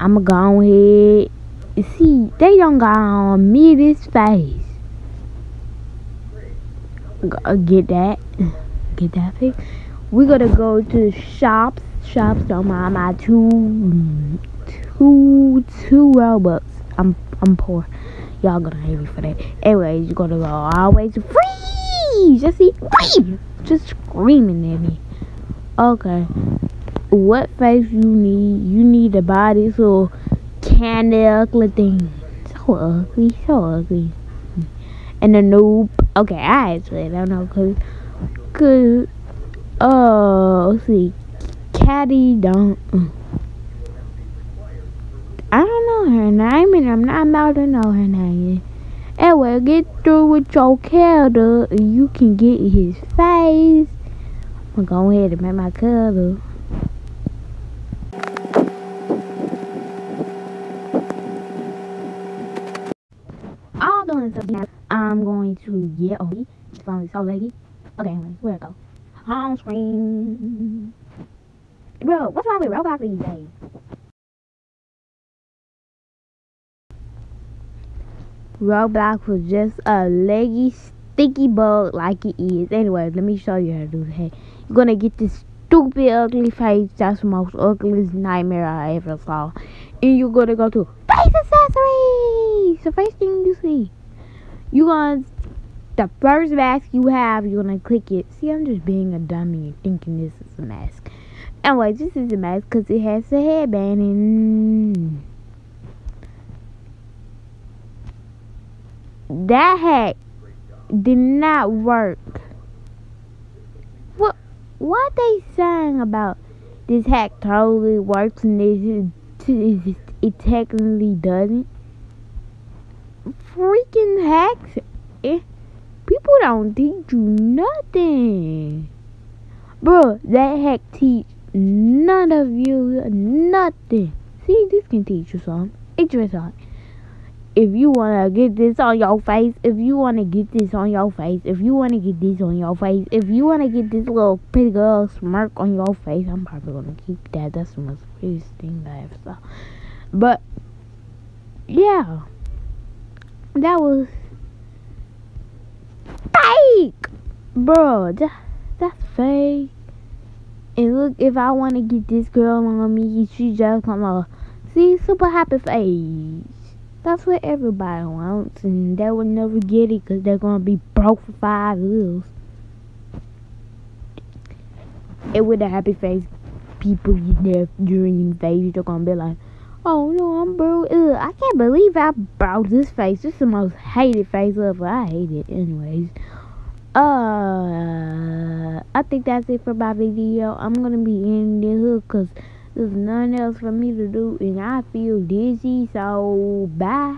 I'ma go ahead. See, they don't got on me this face. Get that. Get that face. We gotta go to shops. Shops don't mind my two, two, two Robux. I'm, I'm poor. Y'all gonna hate me for that. Anyways, you gotta go always freeze. Just see. Just screaming at me. Okay. What face you need? You need to buy this little candy ugly thing. So ugly, so ugly. And the noob. Okay, I actually don't know, cause, cause, uh, let's see, Caddy don't. I don't know her name, and I'm not about to know her name. Anyway, get through with your character, and you can get his face. I'm gonna go ahead and make my color. I'm going to get this phone is so laggy. Okay, anyways, where it go? Home screen. Bro, what's wrong with Roblox these days? Roblox was just a leggy, sticky bug like it is. Anyway, let me show you how to do that. You're gonna get this stupid, ugly face. That's the most ugliest nightmare I ever saw. And you're gonna go to face accessories. The first thing you see. You're gonna, the first mask you have, you're gonna click it. See, I'm just being a dummy and thinking this is a mask. Anyway, this is a mask because it has a headband and that hack did not work. What what they saying about this hack totally works and this it technically doesn't? Freaking hacks! Eh, people don't teach you nothing, bro. That hack teach none of you nothing. See, this can teach you something. It's your like if you wanna get this on your face, if you wanna get this on your face, if you wanna get this on your face, if you wanna get this little pretty girl smirk on your face, I'm probably gonna keep that. That's the most prettiest thing I ever saw. But yeah, that was fake, bro. That, that's fake. And look, if I wanna get this girl on me, she just gonna see super happy face. That's what everybody wants, and they will never get it because they're gonna be broke for five years. And with a happy face, people get there during phase, they're gonna be like, "Oh no, I'm broke. Ugh, I can't believe I brought this face. This is the most hated face ever. I hate it, anyways." Uh, I think that's it for my video. I'm gonna be in this because there's nothing else for me to do, and I feel dizzy, so bye.